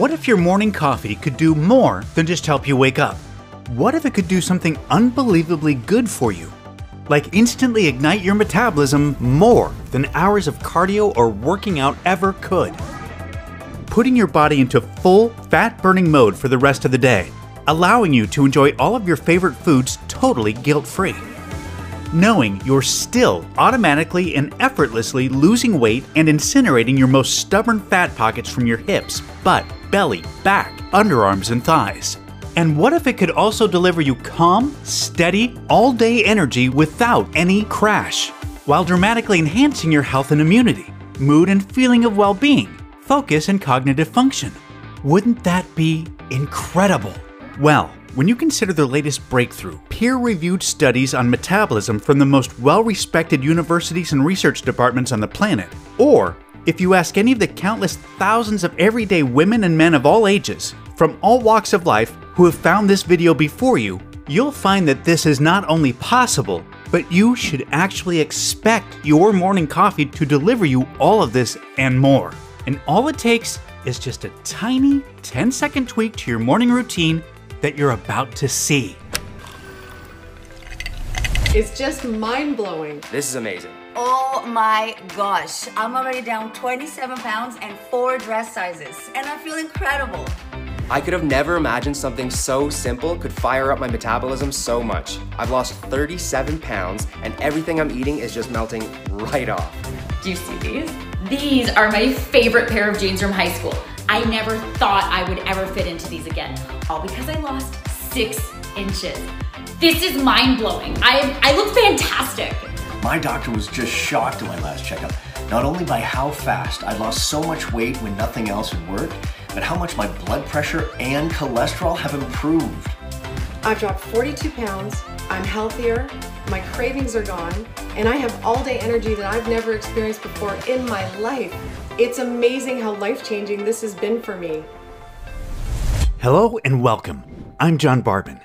What if your morning coffee could do more than just help you wake up? What if it could do something unbelievably good for you? Like instantly ignite your metabolism more than hours of cardio or working out ever could. Putting your body into full fat burning mode for the rest of the day, allowing you to enjoy all of your favorite foods totally guilt free knowing you're still automatically and effortlessly losing weight and incinerating your most stubborn fat pockets from your hips, butt, belly, back, underarms, and thighs. And what if it could also deliver you calm, steady, all day energy without any crash, while dramatically enhancing your health and immunity, mood and feeling of well being, focus, and cognitive function? Wouldn't that be incredible? Well, when you consider the latest breakthrough, peer reviewed studies on metabolism from the most well respected universities and research departments on the planet, or if you ask any of the countless thousands of everyday women and men of all ages, from all walks of life, who have found this video before you, you'll find that this is not only possible, but you should actually expect your morning coffee to deliver you all of this and more. And all it takes is just a tiny 10 second tweak to your morning routine that you're about to see. It's just mind blowing. This is amazing. Oh my gosh, I'm already down 27 pounds and four dress sizes, and I feel incredible. I could have never imagined something so simple could fire up my metabolism so much. I've lost 37 pounds, and everything I'm eating is just melting right off. Do you see these? These are my favorite pair of jeans from high school. I never thought I would ever fit into these again, all because I lost six inches. This is mind blowing. I, I look fantastic. My doctor was just shocked at my last checkup, not only by how fast I lost so much weight when nothing else had worked, but how much my blood pressure and cholesterol have improved. I've dropped 42 pounds, I'm healthier, my cravings are gone, and I have all day energy that I've never experienced before in my life. It's amazing how life changing this has been for me. Hello and welcome. I'm John Barban.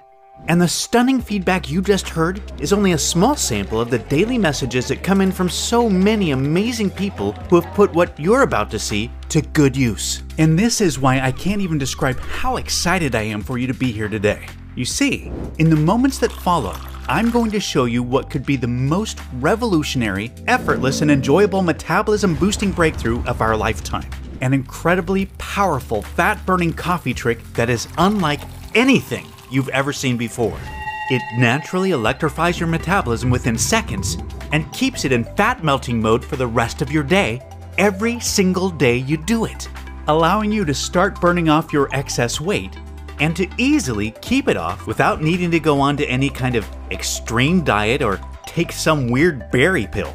And the stunning feedback you just heard is only a small sample of the daily messages that come in from so many amazing people who have put what you're about to see to good use. And this is why I can't even describe how excited I am for you to be here today. You see, in the moments that follow, I'm going to show you what could be the most revolutionary, effortless, and enjoyable metabolism boosting breakthrough of our lifetime. An incredibly powerful fat burning coffee trick that is unlike anything you've ever seen before. It naturally electrifies your metabolism within seconds and keeps it in fat melting mode for the rest of your day, every single day you do it, allowing you to start burning off your excess weight and to easily keep it off without needing to go on to any kind of extreme diet or take some weird berry pill,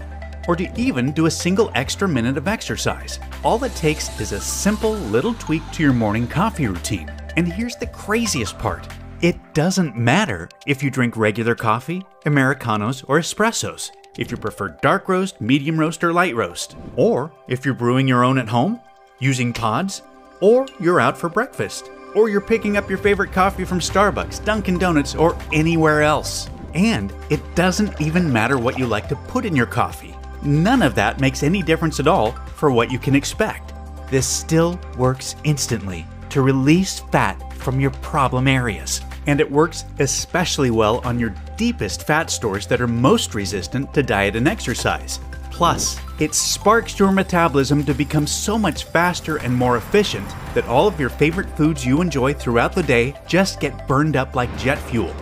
or to even do a single extra minute of exercise. All it takes is a simple little tweak to your morning coffee routine. And here's the craziest part it doesn't matter if you drink regular coffee, Americanos, or espressos, if you prefer dark roast, medium roast, or light roast, or if you're brewing your own at home, using pods, or you're out for breakfast or you're picking up your favorite coffee from Starbucks, Dunkin' Donuts, or anywhere else. And it doesn't even matter what you like to put in your coffee. None of that makes any difference at all for what you can expect. This still works instantly to release fat from your problem areas. And it works especially well on your deepest fat stores that are most resistant to diet and exercise. Plus, it sparks your metabolism to become so much faster and more efficient that all of your favorite foods you enjoy throughout the day just get burned up like jet fuel.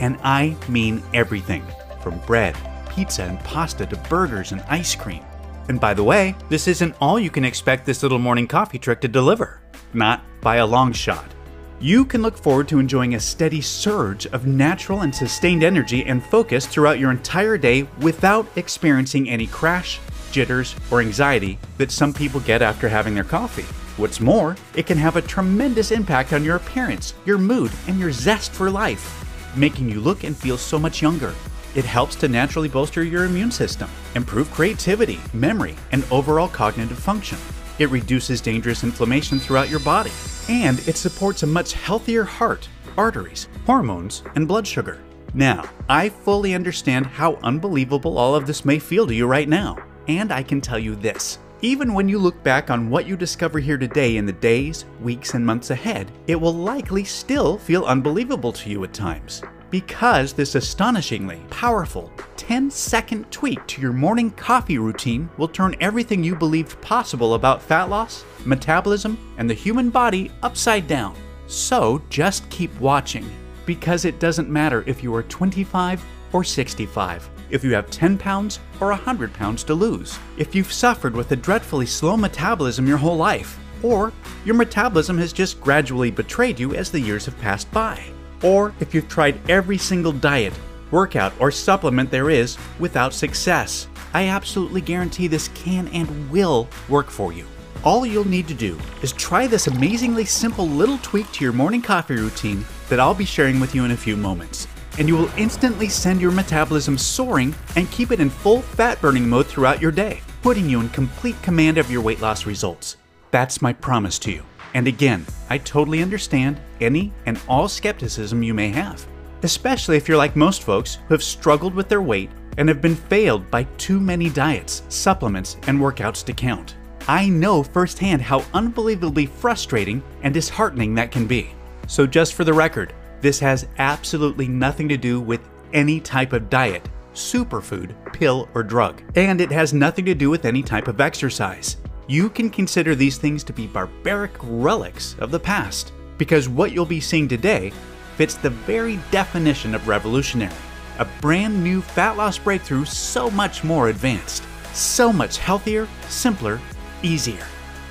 And I mean everything from bread, pizza, and pasta to burgers and ice cream. And by the way, this isn't all you can expect this little morning coffee trick to deliver. Not by a long shot. You can look forward to enjoying a steady surge of natural and sustained energy and focus throughout your entire day without experiencing any crash, jitters, or anxiety that some people get after having their coffee. What's more, it can have a tremendous impact on your appearance, your mood, and your zest for life, making you look and feel so much younger. It helps to naturally bolster your immune system, improve creativity, memory, and overall cognitive function. It reduces dangerous inflammation throughout your body, and it supports a much healthier heart, arteries, hormones, and blood sugar. Now, I fully understand how unbelievable all of this may feel to you right now, and I can tell you this. Even when you look back on what you discover here today in the days, weeks, and months ahead, it will likely still feel unbelievable to you at times. Because this astonishingly powerful 10 second tweak to your morning coffee routine will turn everything you believed possible about fat loss, metabolism, and the human body upside down. So just keep watching. Because it doesn't matter if you are 25 or 65 if you have 10 pounds or 100 pounds to lose, if you've suffered with a dreadfully slow metabolism your whole life, or your metabolism has just gradually betrayed you as the years have passed by, or if you've tried every single diet, workout, or supplement there is without success. I absolutely guarantee this can and will work for you. All you'll need to do is try this amazingly simple little tweak to your morning coffee routine that I'll be sharing with you in a few moments and you will instantly send your metabolism soaring and keep it in full fat burning mode throughout your day, putting you in complete command of your weight loss results. That's my promise to you. And again, I totally understand any and all skepticism you may have, especially if you're like most folks who have struggled with their weight and have been failed by too many diets, supplements, and workouts to count. I know firsthand how unbelievably frustrating and disheartening that can be. So, just for the record, this has absolutely nothing to do with any type of diet, superfood, pill, or drug. And it has nothing to do with any type of exercise. You can consider these things to be barbaric relics of the past, because what you'll be seeing today fits the very definition of revolutionary. A brand new fat loss breakthrough so much more advanced, so much healthier, simpler, easier,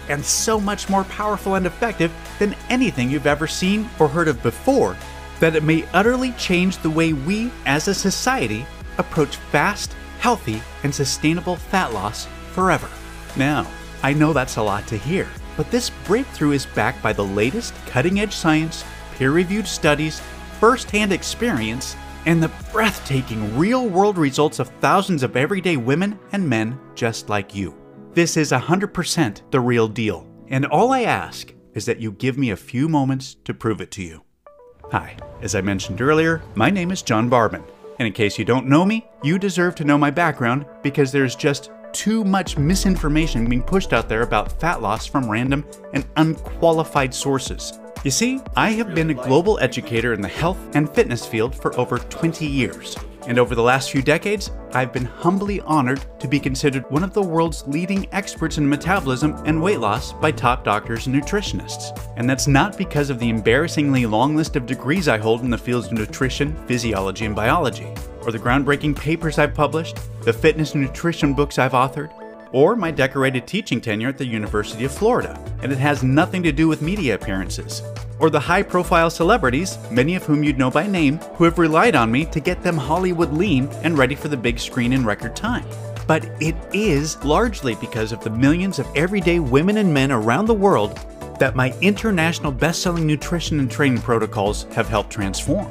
and so much more powerful and effective than anything you've ever seen or heard of before that it may utterly change the way we as a society approach fast, healthy, and sustainable fat loss forever. Now, I know that's a lot to hear, but this breakthrough is backed by the latest cutting edge science, peer reviewed studies, first hand experience, and the breathtaking real world results of thousands of everyday women and men just like you. This is 100% the real deal, and all I ask is that you give me a few moments to prove it to you. Hi, as I mentioned earlier, my name is John Barban, and in case you don't know me, you deserve to know my background because there's just too much misinformation being pushed out there about fat loss from random and unqualified sources. You see, I have been a global educator in the health and fitness field for over 20 years. And over the last few decades, I've been humbly honored to be considered one of the world's leading experts in metabolism and weight loss by top doctors and nutritionists. And that's not because of the embarrassingly long list of degrees I hold in the fields of nutrition, physiology, and biology, or the groundbreaking papers I've published, the fitness and nutrition books I've authored, or my decorated teaching tenure at the University of Florida, and it has nothing to do with media appearances. Or the high profile celebrities, many of whom you'd know by name, who have relied on me to get them Hollywood lean and ready for the big screen in record time. But it is largely because of the millions of everyday women and men around the world that my international best selling nutrition and training protocols have helped transform,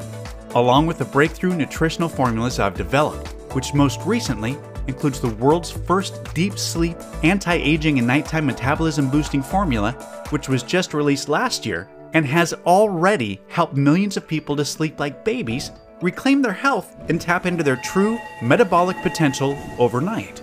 along with the breakthrough nutritional formulas I've developed, which most recently includes the world's first deep sleep, anti aging, and nighttime metabolism boosting formula, which was just released last year and has already helped millions of people to sleep like babies, reclaim their health, and tap into their true metabolic potential overnight.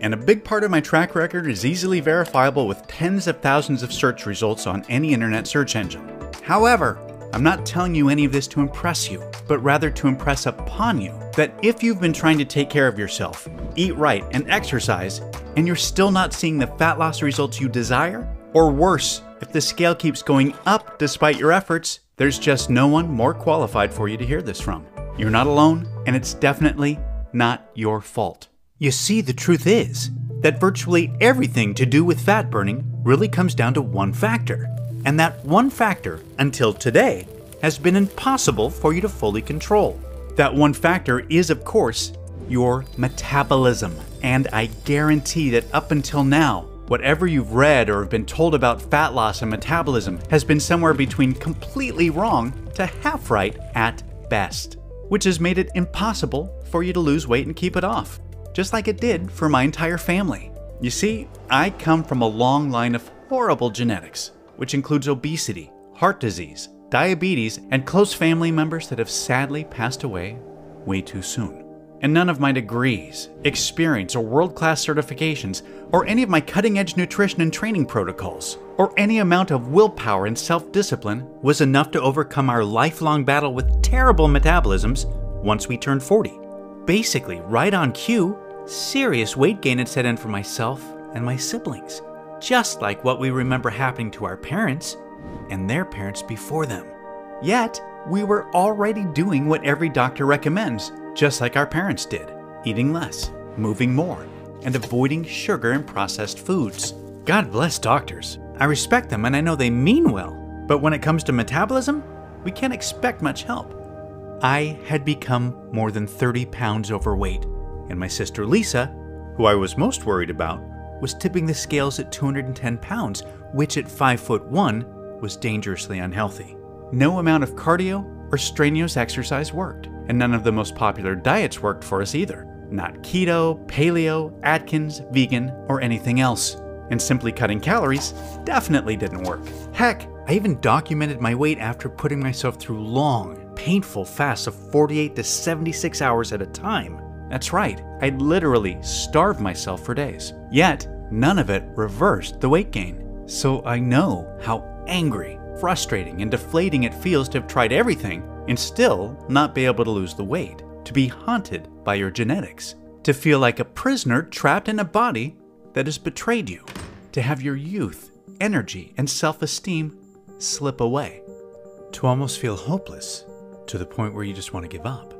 And a big part of my track record is easily verifiable with tens of thousands of search results on any internet search engine. However, I'm not telling you any of this to impress you, but rather to impress upon you that if you've been trying to take care of yourself, eat right, and exercise, and you're still not seeing the fat loss results you desire, or worse, if the scale keeps going up despite your efforts, there's just no one more qualified for you to hear this from. You're not alone, and it's definitely not your fault. You see, the truth is that virtually everything to do with fat burning really comes down to one factor and that one factor, until today, has been impossible for you to fully control. That one factor is, of course, your metabolism. And I guarantee that up until now, whatever you've read or have been told about fat loss and metabolism has been somewhere between completely wrong to half right at best, which has made it impossible for you to lose weight and keep it off, just like it did for my entire family. You see, I come from a long line of horrible genetics which includes obesity, heart disease, diabetes, and close family members that have sadly passed away way too soon. And none of my degrees, experience, or world class certifications, or any of my cutting edge nutrition and training protocols, or any amount of willpower and self discipline was enough to overcome our lifelong battle with terrible metabolisms once we turned 40. Basically, right on cue, serious weight gain had set in for myself and my siblings, just like what we remember happening to our parents and their parents before them. Yet, we were already doing what every doctor recommends, just like our parents did eating less, moving more, and avoiding sugar and processed foods. God bless doctors. I respect them and I know they mean well, but when it comes to metabolism, we can't expect much help. I had become more than 30 pounds overweight, and my sister Lisa, who I was most worried about, was tipping the scales at 210 pounds, which at 5 foot 1 was dangerously unhealthy. No amount of cardio or strenuous exercise worked, and none of the most popular diets worked for us either. Not keto, paleo, Atkins, vegan, or anything else. And simply cutting calories definitely didn't work. Heck, I even documented my weight after putting myself through long, painful fasts of 48 to 76 hours at a time. That's right, I'd literally starved myself for days. Yet, none of it reversed the weight gain. So I know how angry, frustrating, and deflating it feels to have tried everything and still not be able to lose the weight, to be haunted by your genetics, to feel like a prisoner trapped in a body that has betrayed you, to have your youth, energy, and self esteem slip away, to almost feel hopeless to the point where you just want to give up.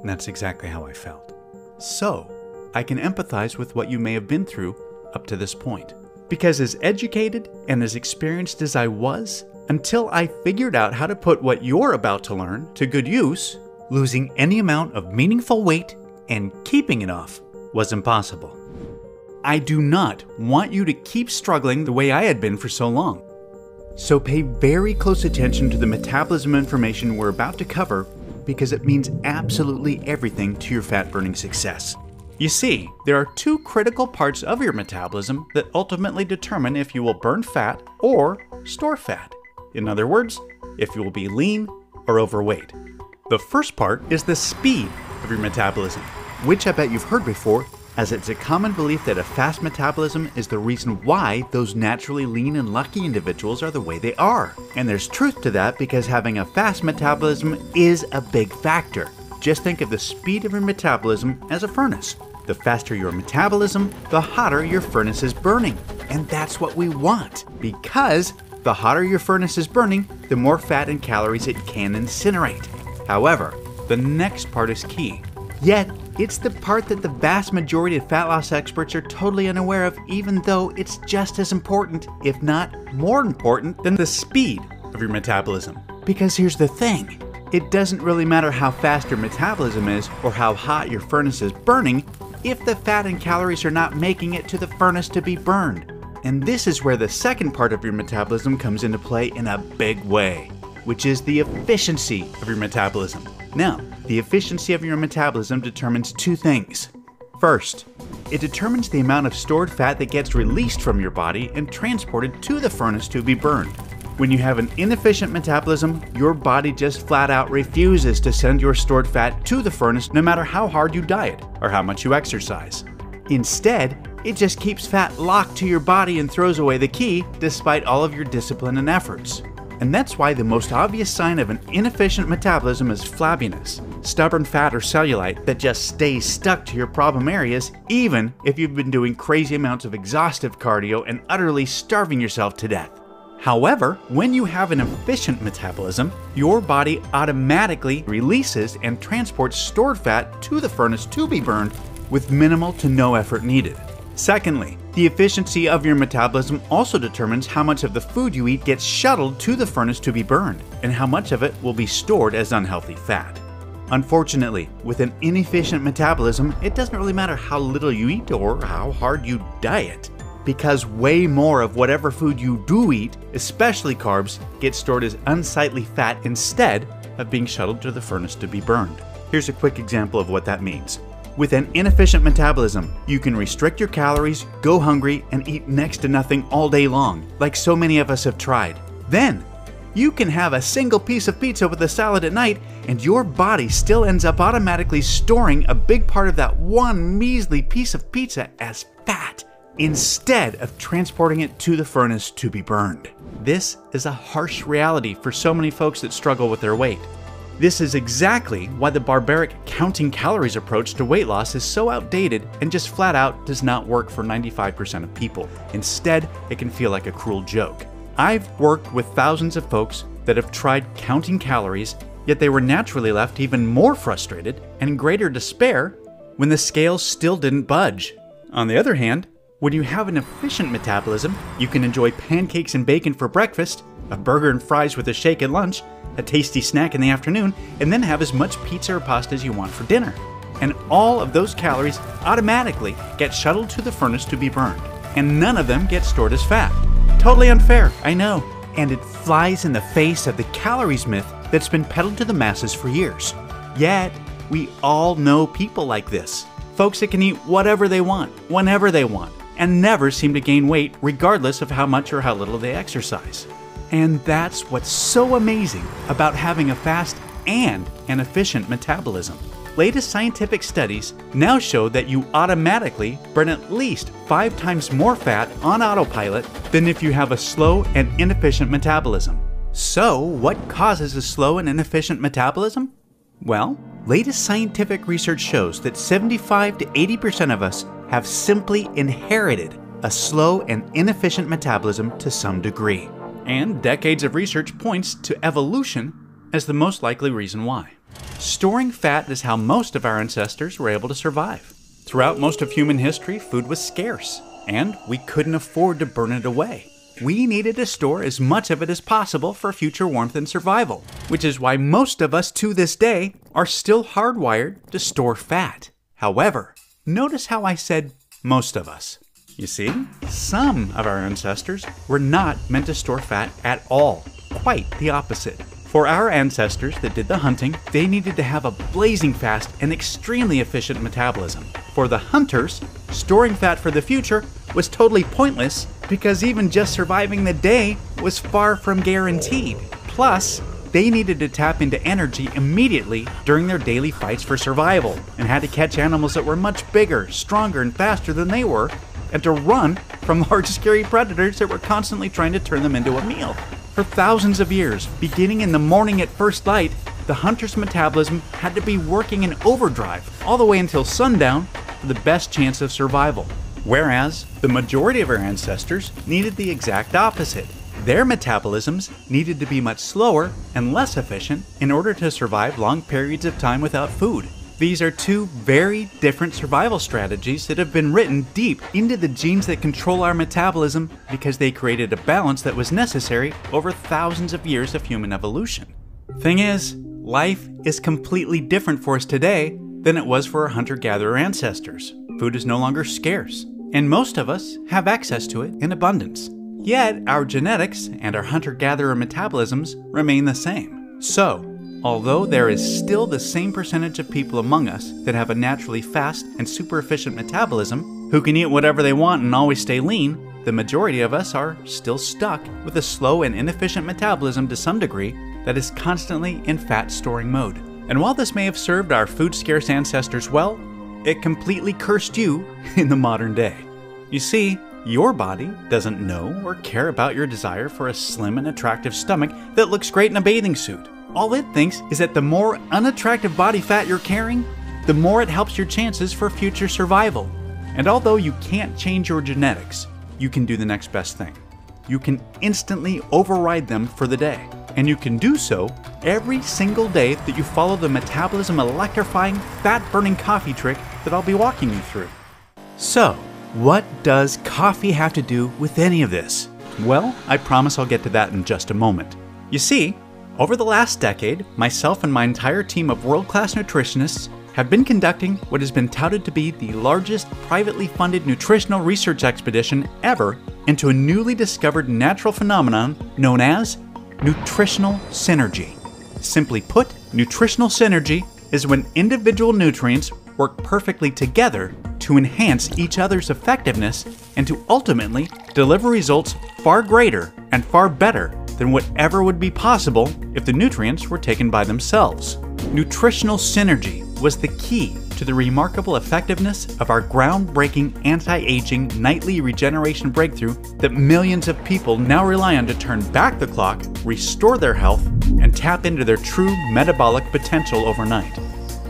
And that's exactly how I felt. So, I can empathize with what you may have been through up to this point. Because as educated and as experienced as I was, until I figured out how to put what you're about to learn to good use, losing any amount of meaningful weight and keeping it off was impossible. I do not want you to keep struggling the way I had been for so long. So pay very close attention to the metabolism information we're about to cover because it means absolutely everything to your fat burning success. You see, there are two critical parts of your metabolism that ultimately determine if you will burn fat or store fat. In other words, if you will be lean or overweight. The first part is the speed of your metabolism, which I bet you've heard before, as it's a common belief that a fast metabolism is the reason why those naturally lean and lucky individuals are the way they are. And there's truth to that because having a fast metabolism is a big factor. Just think of the speed of your metabolism as a furnace. The faster your metabolism, the hotter your furnace is burning. And that's what we want because the hotter your furnace is burning, the more fat and calories it can incinerate. However, the next part is key. Yet, it's the part that the vast majority of fat loss experts are totally unaware of, even though it's just as important, if not more important, than the speed of your metabolism. Because here's the thing it doesn't really matter how fast your metabolism is or how hot your furnace is burning if the fat and calories are not making it to the furnace to be burned. And this is where the second part of your metabolism comes into play in a big way, which is the efficiency of your metabolism. Now, the efficiency of your metabolism determines two things. First, it determines the amount of stored fat that gets released from your body and transported to the furnace to be burned. When you have an inefficient metabolism, your body just flat out refuses to send your stored fat to the furnace no matter how hard you diet or how much you exercise. Instead, it just keeps fat locked to your body and throws away the key despite all of your discipline and efforts. And that's why the most obvious sign of an inefficient metabolism is flabbiness, stubborn fat or cellulite that just stays stuck to your problem areas, even if you've been doing crazy amounts of exhaustive cardio and utterly starving yourself to death. However, when you have an efficient metabolism, your body automatically releases and transports stored fat to the furnace to be burned with minimal to no effort needed. Secondly, the efficiency of your metabolism also determines how much of the food you eat gets shuttled to the furnace to be burned, and how much of it will be stored as unhealthy fat. Unfortunately, with an inefficient metabolism, it doesn't really matter how little you eat or how hard you diet, because way more of whatever food you do eat, especially carbs, gets stored as unsightly fat instead of being shuttled to the furnace to be burned. Here's a quick example of what that means. With an inefficient metabolism, you can restrict your calories, go hungry, and eat next to nothing all day long, like so many of us have tried. Then, You can have a single piece of pizza with a salad at night, and your body still ends up automatically storing a big part of that one measly piece of pizza as fat instead of transporting it to the furnace to be burned. This is a harsh reality for so many folks that struggle with their weight. This is exactly why the barbaric counting calories approach to weight loss is so outdated and just flat out does not work for 95% of people. Instead, it can feel like a cruel joke. I've worked with thousands of folks that have tried counting calories, yet they were naturally left even more frustrated and in greater despair when the scales still didn't budge. On the other hand, when you have an efficient metabolism, you can enjoy pancakes and bacon for breakfast, a burger and fries with a shake at lunch, a tasty snack in the afternoon, and then have as much pizza or pasta as you want for dinner. And all of those calories automatically get shuttled to the furnace to be burned, and none of them get stored as fat. Totally unfair, I know. And it flies in the face of the calories myth that's been peddled to the masses for years. Yet, we all know people like this. Folks that can eat whatever they want, whenever they want, and never seem to gain weight regardless of how much or how little they exercise. And that's what's so amazing about having a fast and an efficient metabolism. Latest scientific studies now show that you automatically burn at least five times more fat on autopilot than if you have a slow and inefficient metabolism. So, what causes a slow and inefficient metabolism? Well, latest scientific research shows that 75 to 80% of us have simply inherited a slow and inefficient metabolism to some degree and decades of research points to evolution as the most likely reason why. Storing fat is how most of our ancestors were able to survive. Throughout most of human history, food was scarce, and we couldn't afford to burn it away. We needed to store as much of it as possible for future warmth and survival, which is why most of us to this day are still hardwired to store fat. However, notice how I said most of us. You see, some of our ancestors were not meant to store fat at all. Quite the opposite. For our ancestors that did the hunting, they needed to have a blazing fast and extremely efficient metabolism. For the hunters, storing fat for the future was totally pointless because even just surviving the day was far from guaranteed. Plus, they needed to tap into energy immediately during their daily fights for survival and had to catch animals that were much bigger, stronger, and faster than they were and to run from large scary predators that were constantly trying to turn them into a meal. For thousands of years, beginning in the morning at first light, the hunter's metabolism had to be working in overdrive all the way until sundown for the best chance of survival. Whereas the majority of our ancestors needed the exact opposite. Their metabolisms needed to be much slower and less efficient in order to survive long periods of time without food. These are two very different survival strategies that have been written deep into the genes that control our metabolism because they created a balance that was necessary over thousands of years of human evolution. Thing is, life is completely different for us today than it was for our hunter gatherer ancestors. Food is no longer scarce, and most of us have access to it in abundance. Yet, our genetics and our hunter gatherer metabolisms remain the same. So, Although there is still the same percentage of people among us that have a naturally fast and super efficient metabolism, who can eat whatever they want and always stay lean, the majority of us are still stuck with a slow and inefficient metabolism to some degree that is constantly in fat storing mode. And while this may have served our food scarce ancestors well, it completely cursed you in the modern day. You see, your body doesn't know or care about your desire for a slim and attractive stomach that looks great in a bathing suit. All it thinks is that the more unattractive body fat you're carrying, the more it helps your chances for future survival. And although you can't change your genetics, you can do the next best thing. You can instantly override them for the day. And you can do so every single day that you follow the metabolism electrifying, fat burning coffee trick that I'll be walking you through. So, what does coffee have to do with any of this? Well, I promise I'll get to that in just a moment. You see, over the last decade, myself and my entire team of world class nutritionists have been conducting what has been touted to be the largest privately funded nutritional research expedition ever into a newly discovered natural phenomenon known as nutritional synergy. Simply put, nutritional synergy is when individual nutrients work perfectly together to enhance each other's effectiveness and to ultimately deliver results far greater and far better than whatever would be possible if the nutrients were taken by themselves. Nutritional synergy was the key to the remarkable effectiveness of our groundbreaking anti aging nightly regeneration breakthrough that millions of people now rely on to turn back the clock, restore their health, and tap into their true metabolic potential overnight.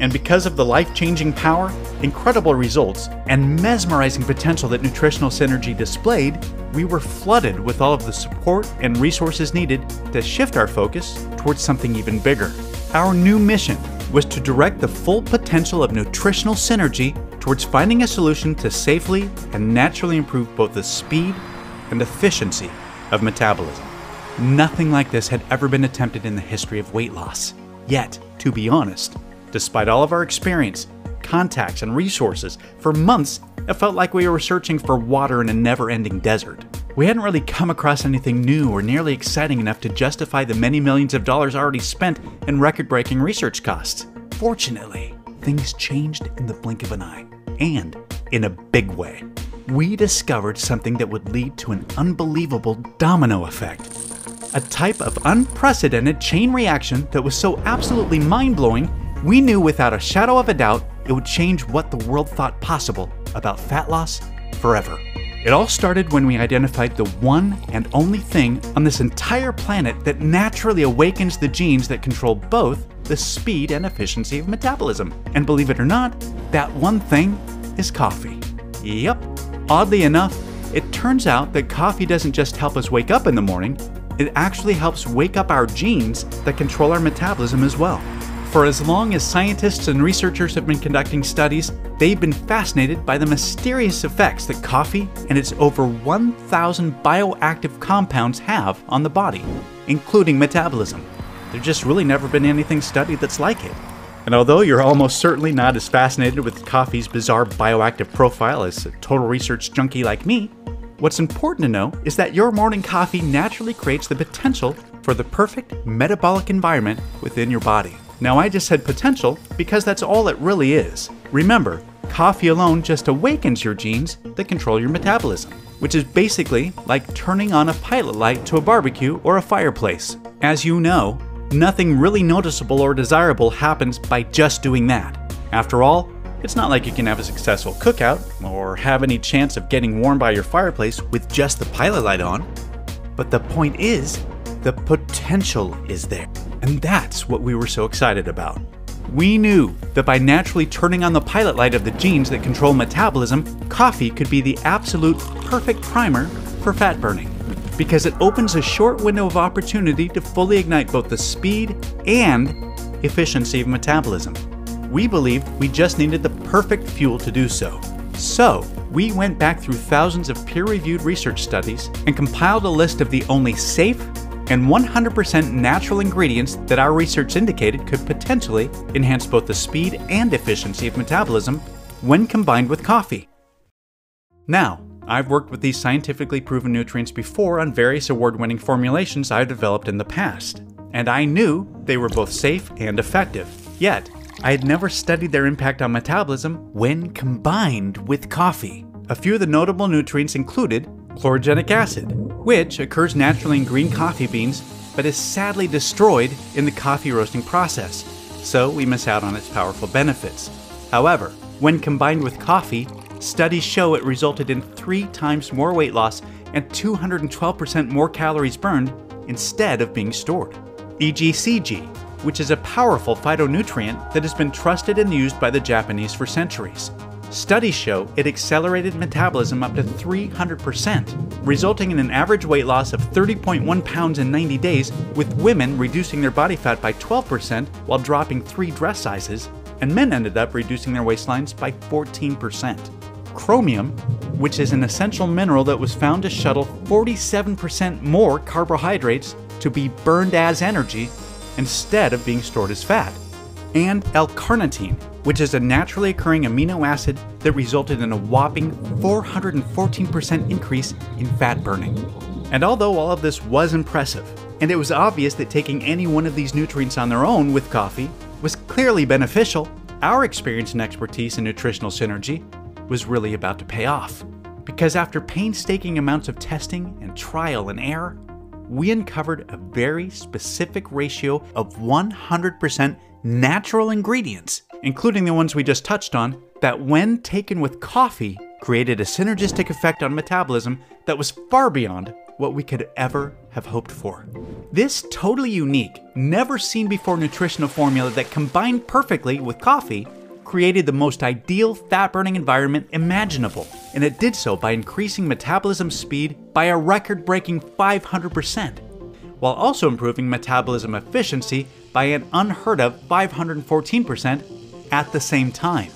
And because of the life changing power, incredible results, and mesmerizing potential that Nutritional Synergy displayed, we were flooded with all of the support and resources needed to shift our focus towards something even bigger. Our new mission was to direct the full potential of nutritional synergy towards finding a solution to safely and naturally improve both the speed and efficiency of metabolism. Nothing like this had ever been attempted in the history of weight loss. Yet, to be honest, despite all of our experience, contacts, and resources, for months it felt like we were searching for water in a never ending desert. We hadn't really come across anything new or nearly exciting enough to justify the many millions of dollars already spent in record breaking research costs. Fortunately, things changed in the blink of an eye, and in a big way. We discovered something that would lead to an unbelievable domino effect. A type of unprecedented chain reaction that was so absolutely mind blowing, we knew without a shadow of a doubt it would change what the world thought possible about fat loss forever. It all started when we identified the one and only thing on this entire planet that naturally awakens the genes that control both the speed and efficiency of metabolism. And believe it or not, that one thing is coffee. Yep. Oddly enough, it turns out that coffee doesn't just help us wake up in the morning, it actually helps wake up our genes that control our metabolism as well. For as long as scientists and researchers have been conducting studies, they've been fascinated by the mysterious effects that coffee and its over 1,000 bioactive compounds have on the body, including metabolism. There's just really never been anything studied that's like it. And although you're almost certainly not as fascinated with coffee's bizarre bioactive profile as a total research junkie like me, what's important to know is that your morning coffee naturally creates the potential for the perfect metabolic environment within your body. Now, I just said potential because that's all it really is. Remember, coffee alone just awakens your genes that control your metabolism, which is basically like turning on a pilot light to a barbecue or a fireplace. As you know, nothing really noticeable or desirable happens by just doing that. After all, it's not like you can have a successful cookout or have any chance of getting warm by your fireplace with just the pilot light on. But the point is, the potential is there. And that's what we were so excited about. We knew that by naturally turning on the pilot light of the genes that control metabolism, coffee could be the absolute perfect primer for fat burning because it opens a short window of opportunity to fully ignite both the speed and efficiency of metabolism. We believed we just needed the perfect fuel to do so. So, we went back through thousands of peer reviewed research studies and compiled a list of the only safe and 100% natural ingredients that our research indicated could potentially enhance both the speed and efficiency of metabolism when combined with coffee. Now, I've worked with these scientifically proven nutrients before on various award winning formulations I've developed in the past, and I knew they were both safe and effective. Yet, I had never studied their impact on metabolism when combined with coffee. A few of the notable nutrients included chlorogenic acid, which occurs naturally in green coffee beans but is sadly destroyed in the coffee roasting process, so we miss out on its powerful benefits. However, when combined with coffee, studies show it resulted in three times more weight loss and 212% more calories burned instead of being stored. EGCG, which is a powerful phytonutrient that has been trusted and used by the Japanese for centuries. Studies show it accelerated metabolism up to 300%, resulting in an average weight loss of 30.1 pounds in 90 days, with women reducing their body fat by 12% while dropping three dress sizes, and men ended up reducing their waistlines by 14%. Chromium, which is an essential mineral that was found to shuttle 47% more carbohydrates to be burned as energy instead of being stored as fat. And L-carnitine, which is a naturally occurring amino acid that resulted in a whopping 414% increase in fat burning. And although all of this was impressive, and it was obvious that taking any one of these nutrients on their own with coffee was clearly beneficial, our experience and expertise in nutritional synergy was really about to pay off. Because after painstaking amounts of testing and trial and error, we uncovered a very specific ratio of 100% natural ingredients, including the ones we just touched on, that when taken with coffee created a synergistic effect on metabolism that was far beyond what we could ever have hoped for. This totally unique, never seen before nutritional formula that combined perfectly with coffee created the most ideal fat burning environment imaginable, and it did so by increasing metabolism speed by a record breaking 500%, while also improving metabolism efficiency by an unheard of 514% at the same time.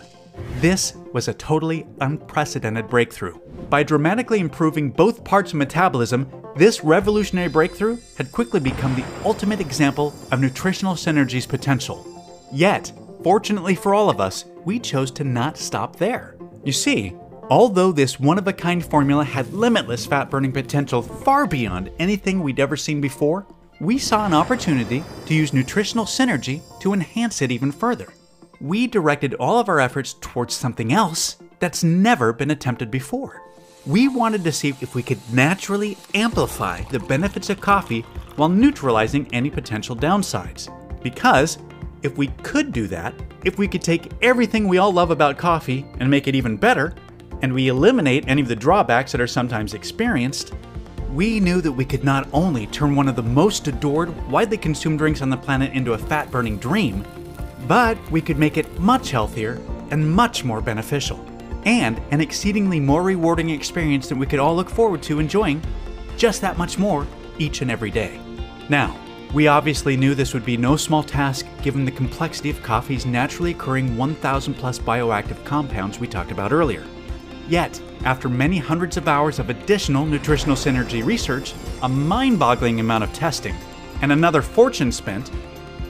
This was a totally unprecedented breakthrough. By dramatically improving both parts of metabolism, this revolutionary breakthrough had quickly become the ultimate example of nutritional synergy's potential. Yet, fortunately for all of us, we chose to not stop there. You see, although this one of a kind formula had limitless fat burning potential far beyond anything we'd ever seen before, we saw an opportunity to use nutritional synergy to enhance it even further we directed all of our efforts towards something else that's never been attempted before. We wanted to see if we could naturally amplify the benefits of coffee while neutralizing any potential downsides. Because if we could do that, if we could take everything we all love about coffee and make it even better, and we eliminate any of the drawbacks that are sometimes experienced, we knew that we could not only turn one of the most adored, widely consumed drinks on the planet into a fat burning dream, but we could make it much healthier and much more beneficial, and an exceedingly more rewarding experience that we could all look forward to enjoying just that much more each and every day. Now, we obviously knew this would be no small task given the complexity of coffee's naturally occurring 1,000 plus bioactive compounds we talked about earlier. Yet, after many hundreds of hours of additional nutritional synergy research, a mind boggling amount of testing, and another fortune spent,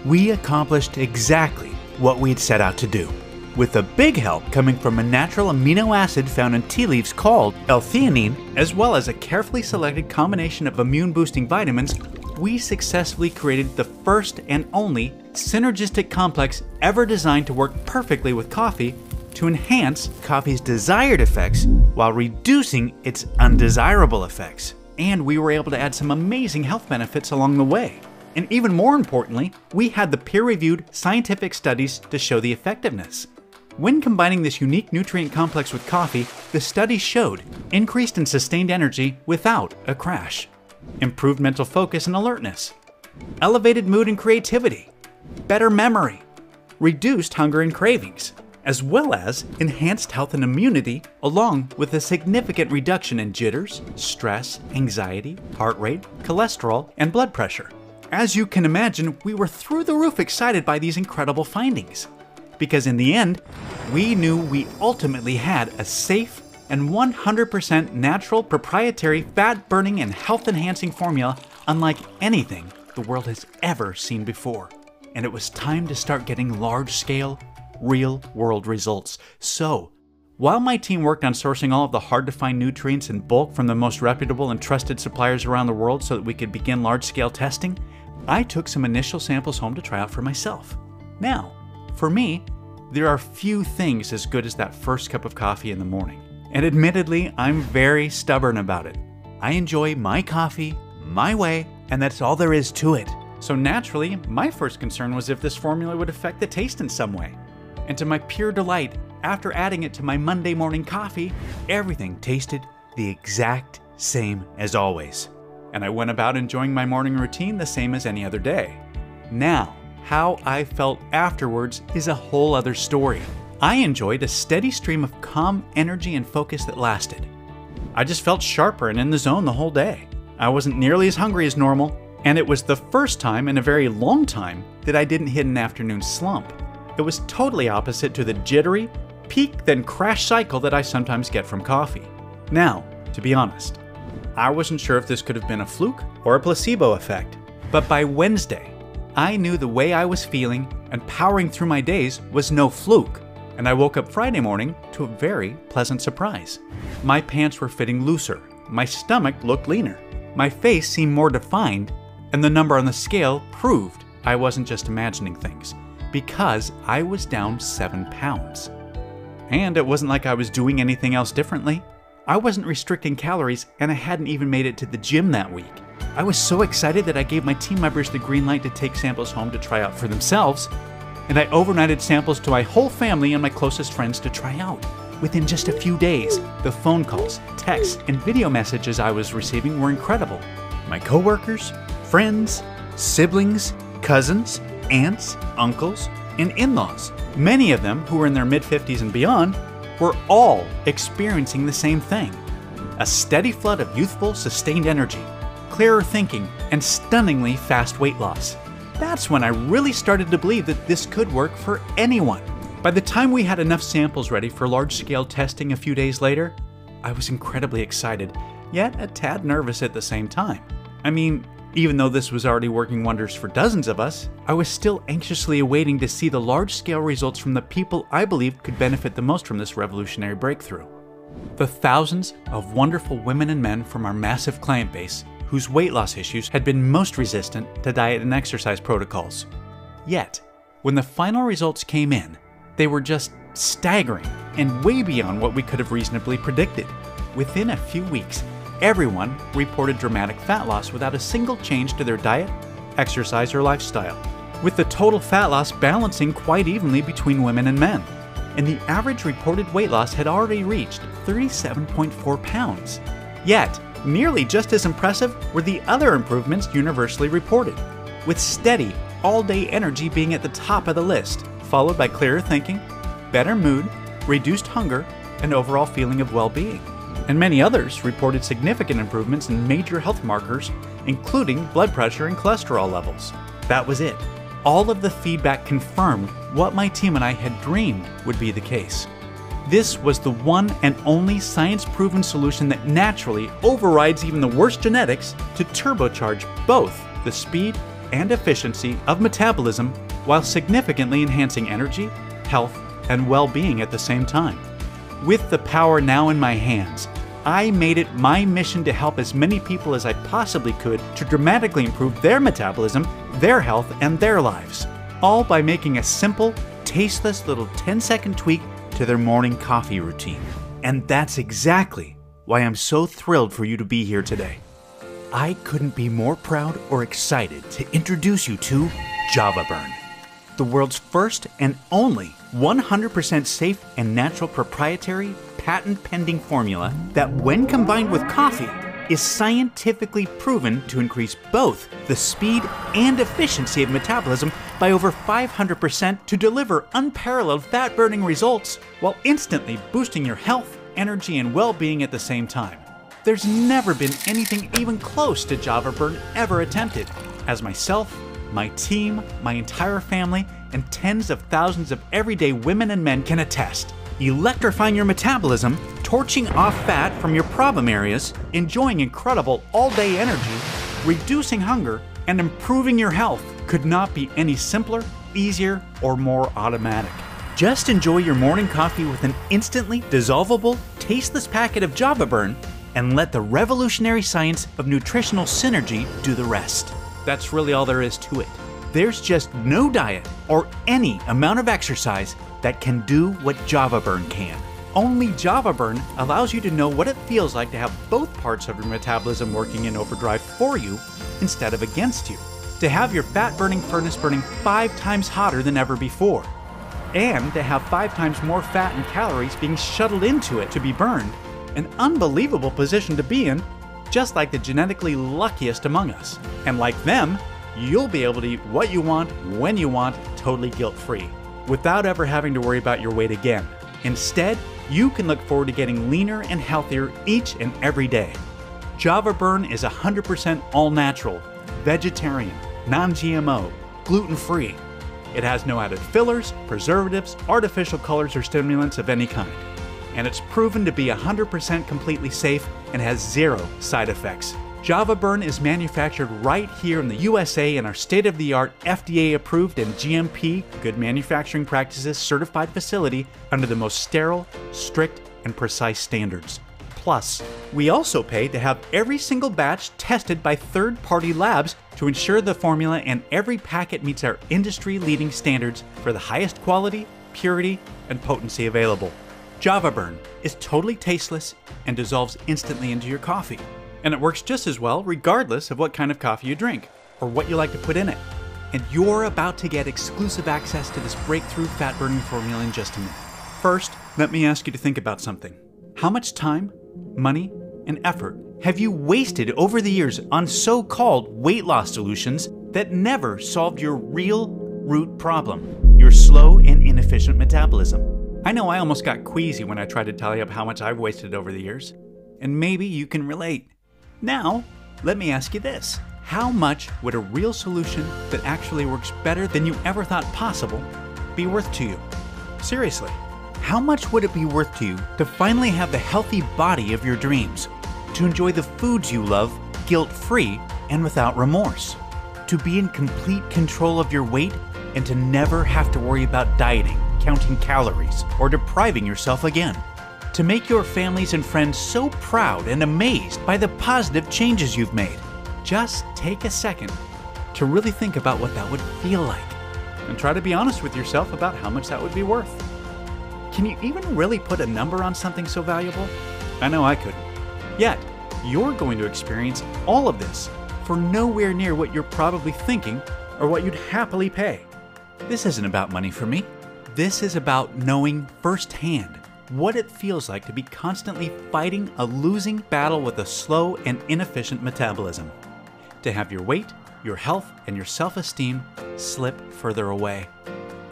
we accomplished exactly what we'd set out to do. With a big help coming from a natural amino acid found in tea leaves called L-theanine, as well as a carefully selected combination of immune boosting vitamins, we successfully created the first and only synergistic complex ever designed to work perfectly with coffee to enhance coffee's desired effects while reducing its undesirable effects. And we were able to add some amazing health benefits along the way. And even more importantly, we had the peer reviewed scientific studies to show the effectiveness. When combining this unique nutrient complex with coffee, the studies showed increased and sustained energy without a crash, improved mental focus and alertness, elevated mood and creativity, better memory, reduced hunger and cravings, as well as enhanced health and immunity, along with a significant reduction in jitters, stress, anxiety, heart rate, cholesterol, and blood pressure. As you can imagine, we were through the roof excited by these incredible findings. Because in the end, we knew we ultimately had a safe and 100% natural proprietary fat burning and health enhancing formula unlike anything the world has ever seen before. And it was time to start getting large scale, real world results. So, while my team worked on sourcing all of the hard to find nutrients in bulk from the most reputable and trusted suppliers around the world so that we could begin large scale testing, I took some initial samples home to try out for myself. Now, for me, there are few things as good as that first cup of coffee in the morning. And admittedly, I'm very stubborn about it. I enjoy my coffee, my way, and that's all there is to it. So naturally, my first concern was if this formula would affect the taste in some way. And to my pure delight, after adding it to my Monday morning coffee, everything tasted the exact same as always and I went about enjoying my morning routine the same as any other day. Now, how I felt afterwards is a whole other story. I enjoyed a steady stream of calm energy and focus that lasted. I just felt sharper and in the zone the whole day. I wasn't nearly as hungry as normal, and it was the first time in a very long time that I didn't hit an afternoon slump. It was totally opposite to the jittery, peak then crash cycle that I sometimes get from coffee. Now, to be honest, I wasn't sure if this could have been a fluke or a placebo effect. But by Wednesday, I knew the way I was feeling and powering through my days was no fluke, and I woke up Friday morning to a very pleasant surprise. My pants were fitting looser, my stomach looked leaner, my face seemed more defined, and the number on the scale proved I wasn't just imagining things, because I was down 7 pounds. And it wasn't like I was doing anything else differently. I wasn't restricting calories and I hadn't even made it to the gym that week. I was so excited that I gave my team members the green light to take samples home to try out for themselves, and I overnighted samples to my whole family and my closest friends to try out. Within just a few days, the phone calls, texts, and video messages I was receiving were incredible. My coworkers, friends, siblings, cousins, aunts, uncles, and in laws, many of them who were in their mid 50s and beyond, were all experiencing the same thing a steady flood of youthful, sustained energy, clearer thinking, and stunningly fast weight loss. That's when I really started to believe that this could work for anyone. By the time we had enough samples ready for large scale testing a few days later, I was incredibly excited, yet a tad nervous at the same time. I mean, even though this was already working wonders for dozens of us, I was still anxiously awaiting to see the large scale results from the people I believed could benefit the most from this revolutionary breakthrough. The thousands of wonderful women and men from our massive client base whose weight loss issues had been most resistant to diet and exercise protocols. Yet, when the final results came in, they were just staggering and way beyond what we could have reasonably predicted. Within a few weeks, everyone reported dramatic fat loss without a single change to their diet, exercise, or lifestyle, with the total fat loss balancing quite evenly between women and men. And the average reported weight loss had already reached 37.4 pounds. Yet, Nearly just as impressive were the other improvements universally reported, with steady, all day energy being at the top of the list, followed by clearer thinking, better mood, reduced hunger, and overall feeling of well being. And many others reported significant improvements in major health markers, including blood pressure and cholesterol levels. That was it. All of the feedback confirmed what my team and I had dreamed would be the case. This was the one and only science proven solution that naturally overrides even the worst genetics to turbocharge both the speed and efficiency of metabolism while significantly enhancing energy, health, and well being at the same time. With the power now in my hands, I made it my mission to help as many people as I possibly could to dramatically improve their metabolism, their health, and their lives. All by making a simple, tasteless little 10 second tweak to their morning coffee routine. And that's exactly why I'm so thrilled for you to be here today. I couldn't be more proud or excited to introduce you to JavaBurn, the world's first and only 100% safe and natural proprietary patent pending formula that, when combined with coffee, is scientifically proven to increase both the speed and efficiency of metabolism by over 500% to deliver unparalleled fat burning results while instantly boosting your health, energy, and well being at the same time. There's never been anything even close to Java Burn ever attempted, as myself, my team, my entire family, and tens of thousands of everyday women and men can attest electrifying your metabolism, torching off fat from your problem areas, enjoying incredible all day energy, reducing hunger, and improving your health could not be any simpler, easier, or more automatic. Just enjoy your morning coffee with an instantly dissolvable, tasteless packet of Java Burn and let the revolutionary science of nutritional synergy do the rest. That's really all there is to it. There's just no diet or any amount of exercise that can do what JavaBurn can. Only JavaBurn allows you to know what it feels like to have both parts of your metabolism working in overdrive for you instead of against you. To have your fat burning furnace burning five times hotter than ever before. And to have five times more fat and calories being shuttled into it to be burned. An unbelievable position to be in, just like the genetically luckiest among us. And like them, you'll be able to eat what you want, when you want, totally guilt free without ever having to worry about your weight again. Instead, you can look forward to getting leaner and healthier each and every day. Java Burn is 100% all natural, vegetarian, non GMO, gluten free. It has no added fillers, preservatives, artificial colors, or stimulants of any kind. And it's proven to be 100% completely safe and has zero side effects. JavaBurn is manufactured right here in the USA in our state of the art, FDA approved and GMP, good manufacturing practices certified facility under the most sterile, strict, and precise standards. Plus, we also pay to have every single batch tested by third party labs to ensure the formula and every packet meets our industry leading standards for the highest quality, purity, and potency available. JavaBurn is totally tasteless and dissolves instantly into your coffee. And it works just as well regardless of what kind of coffee you drink or what you like to put in it. And you're about to get exclusive access to this breakthrough fat burning formula in just a minute. First, let me ask you to think about something. How much time, money, and effort have you wasted over the years on so called weight loss solutions that never solved your real root problem, your slow and inefficient metabolism? I know I almost got queasy when I tried to tally up how much I've wasted over the years, and maybe you can relate. Now, let me ask you this How much would a real solution that actually works better than you ever thought possible be worth to you? Seriously, how much would it be worth to you to finally have the healthy body of your dreams? To enjoy the foods you love guilt free and without remorse? To be in complete control of your weight and to never have to worry about dieting, counting calories, or depriving yourself again? To make your families and friends so proud and amazed by the positive changes you've made? Just take a second to really think about what that would feel like and try to be honest with yourself about how much that would be worth. Can you even really put a number on something so valuable? I know I couldn't. Yet, you're going to experience all of this for nowhere near what you're probably thinking or what you'd happily pay. This isn't about money for me. This is about knowing firsthand what it feels like to be constantly fighting a losing battle with a slow and inefficient metabolism. To have your weight, your health, and your self esteem slip further away.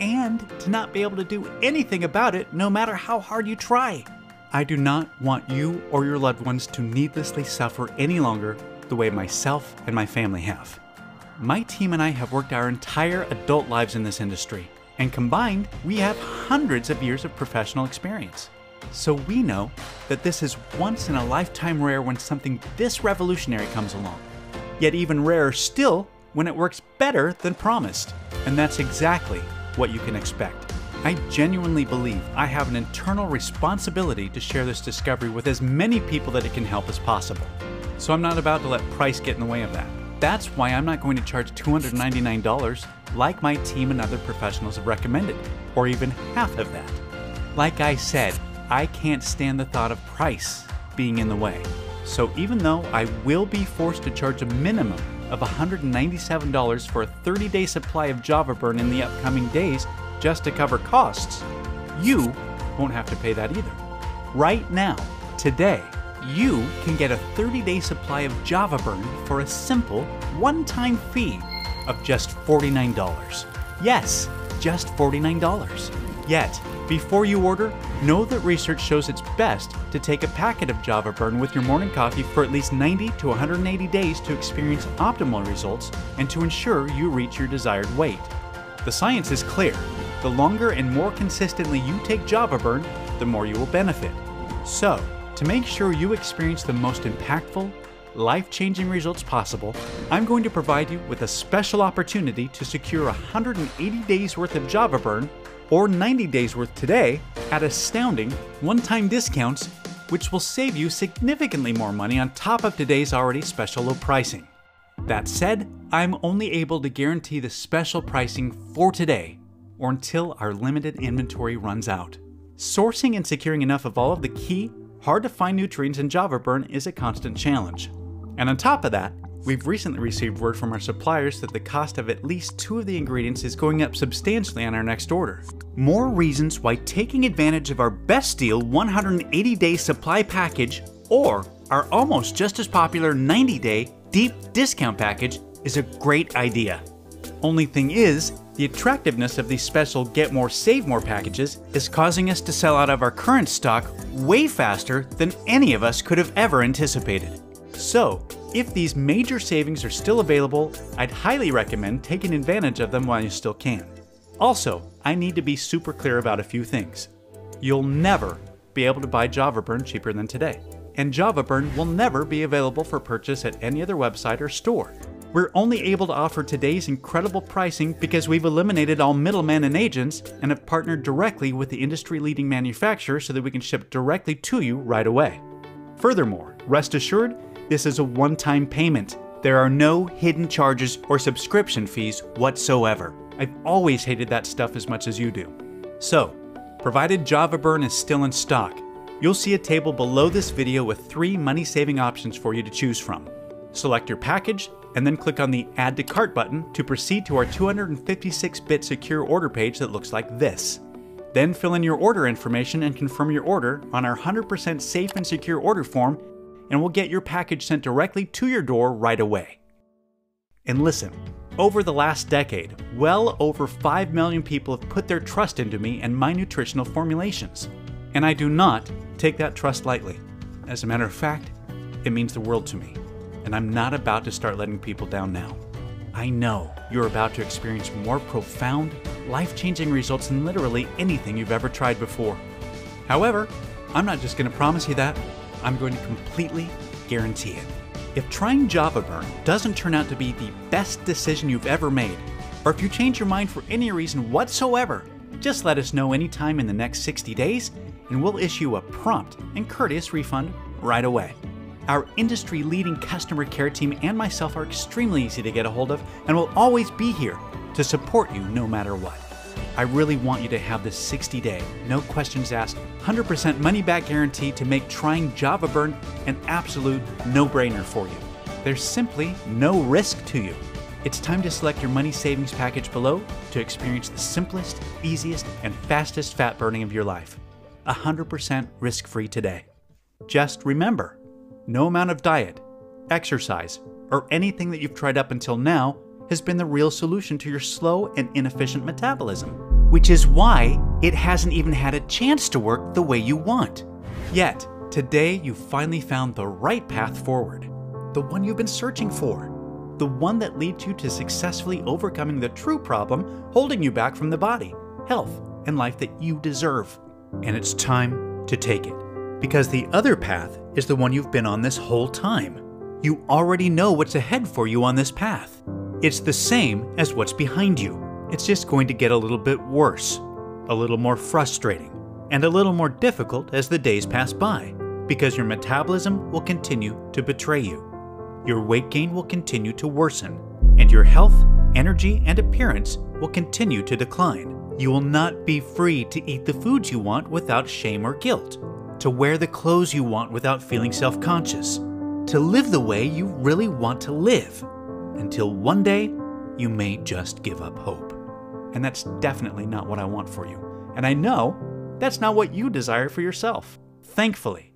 And to not be able to do anything about it no matter how hard you try. I do not want you or your loved ones to needlessly suffer any longer the way myself and my family have. My team and I have worked our entire adult lives in this industry, and combined, we have hundreds of years of professional experience. So we know that this is once in a lifetime rare when something this revolutionary comes along. Yet even rarer still when it works better than promised. And that's exactly what you can expect. I genuinely believe I have an internal responsibility to share this discovery with as many people that it can help as possible. So I'm not about to let price get in the way of that. That's why I'm not going to charge $299 like my team and other professionals have recommended, or even half of that. Like I said, I can't stand the thought of price being in the way. So even though I will be forced to charge a minimum of $197 for a 30 day supply of Java Burn in the upcoming days just to cover costs, you won't have to pay that either. Right now, today, you can get a 30 day supply of Java Burn for a simple one time fee of just $49. Yes, just $49. Yet, before you order, know that research shows it's best to take a packet of Java Burn with your morning coffee for at least 90 to 180 days to experience optimal results and to ensure you reach your desired weight. The science is clear. The longer and more consistently you take Java Burn, the more you will benefit. So, to make sure you experience the most impactful, life changing results possible, I'm going to provide you with a special opportunity to secure 180 days worth of Java Burn or 90 days worth today at astounding one time discounts, which will save you significantly more money on top of today's already special low pricing. That said, I'm only able to guarantee the special pricing for today or until our limited inventory runs out. Sourcing and securing enough of all of the key, hard to find nutrients in Java Burn is a constant challenge. And on top of that, we've recently received word from our suppliers that the cost of at least two of the ingredients is going up substantially on our next order. More reasons why taking advantage of our best deal 180 day supply package or our almost just as popular 90 day deep discount package is a great idea. Only thing is, the attractiveness of these special Get More Save More packages is causing us to sell out of our current stock way faster than any of us could have ever anticipated. So, if these major savings are still available, I'd highly recommend taking advantage of them while you still can. Also, I need to be super clear about a few things. You'll never be able to buy Java Burn cheaper than today, and Java Burn will never be available for purchase at any other website or store. We're only able to offer today's incredible pricing because we've eliminated all middlemen and agents and have partnered directly with the industry leading manufacturer so that we can ship directly to you right away. Furthermore, rest assured, this is a one time payment. There are no hidden charges or subscription fees whatsoever. I've always hated that stuff as much as you do. So, provided JavaBurn is still in stock, You'll see a table below this video with three money saving options for you to choose from. Select your package and then click on the Add to Cart button to proceed to our 256 bit secure order page that looks like this. Then fill in your order information and confirm your order on our 100% safe and secure order form, and we'll get your package sent directly to your door right away. And listen, over the last decade, well over 5 million people have put their trust into me and my nutritional formulations. And I do not take that trust lightly. As a matter of fact, it means the world to me. And I'm not about to start letting people down now. I know you're about to experience more profound, life changing results than literally anything you've ever tried before. However, I'm not just going to promise you that, I'm going to completely guarantee it. If trying Java Burn doesn't turn out to be the best decision you've ever made, or if you change your mind for any reason whatsoever, just let us know anytime in the next 60 days, and we'll issue a prompt and courteous refund right away. Our industry leading customer care team and myself are extremely easy to get a hold of and will always be here to support you no matter what. I really want you to have this 60 day, no questions asked, 100% money back guarantee to make trying Java Burn an absolute no brainer for you. There's simply no risk to you. It's time to select your money savings package below to experience the simplest, easiest, and fastest fat burning of your life. 100% risk free today. Just remember no amount of diet, exercise, or anything that you've tried up until now has been the real solution to your slow and inefficient metabolism, which is why it hasn't even had a chance to work the way you want. Yet, today you finally found the right path forward, the one you've been searching for, the one that leads you to successfully overcoming the true problem holding you back from the body, health, and life that you deserve. And it's time to take it. Because the other path is the one you've been on this whole time. You already know what's ahead for you on this path. It's the same as what's behind you. It's just going to get a little bit worse, a little more frustrating, and a little more difficult as the days pass by, because your metabolism will continue to betray you. Your weight gain will continue to worsen, and your health, energy, and appearance will continue to decline. You will not be free to eat the foods you want without shame or guilt to wear the clothes you want without feeling self conscious, to live the way you really want to live, until one day you may just give up hope. And that's definitely not what I want for you. And I know that's not what you desire for yourself. Thankfully,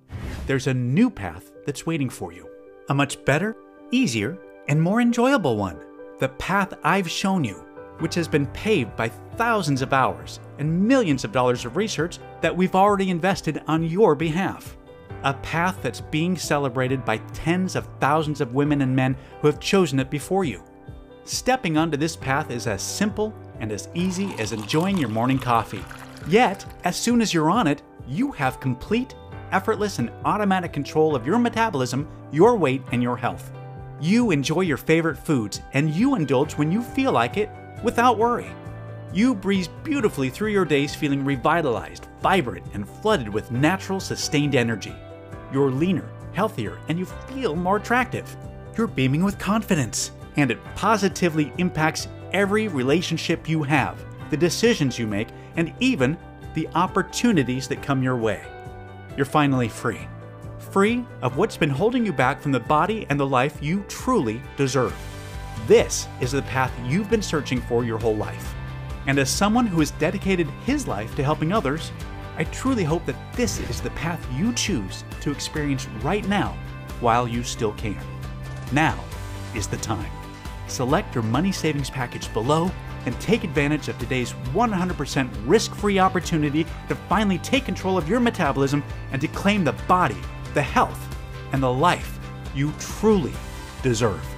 there's a new path that's waiting for you. A much better, easier, and more enjoyable one. The path I've shown you, which has been paved by thousands of hours and millions of dollars of research that we've already invested on your behalf. A path that's being celebrated by tens of thousands of women and men who have chosen it before you. Stepping onto this path is as simple and as easy as enjoying your morning coffee. Yet, as soon as you're on it, you have complete, effortless, and automatic control of your metabolism, your weight, and your health. You enjoy your favorite foods, and you indulge when you feel like it without worry. You breeze beautifully through your days feeling revitalized, vibrant, and flooded with natural, sustained energy. You're leaner, healthier, and you feel more attractive. You're beaming with confidence, and it positively impacts every relationship you have, the decisions you make, and even the opportunities that come your way. You're finally free. Free of what's been holding you back from the body and the life you truly deserve. This is the path you've been searching for your whole life. And as someone who has dedicated his life to helping others, I truly hope that this is the path you choose to experience right now while you still can. Now is the time. Select your money savings package below and take advantage of today's 100% risk free opportunity to finally take control of your metabolism and to claim the body, the health, and the life you truly deserve.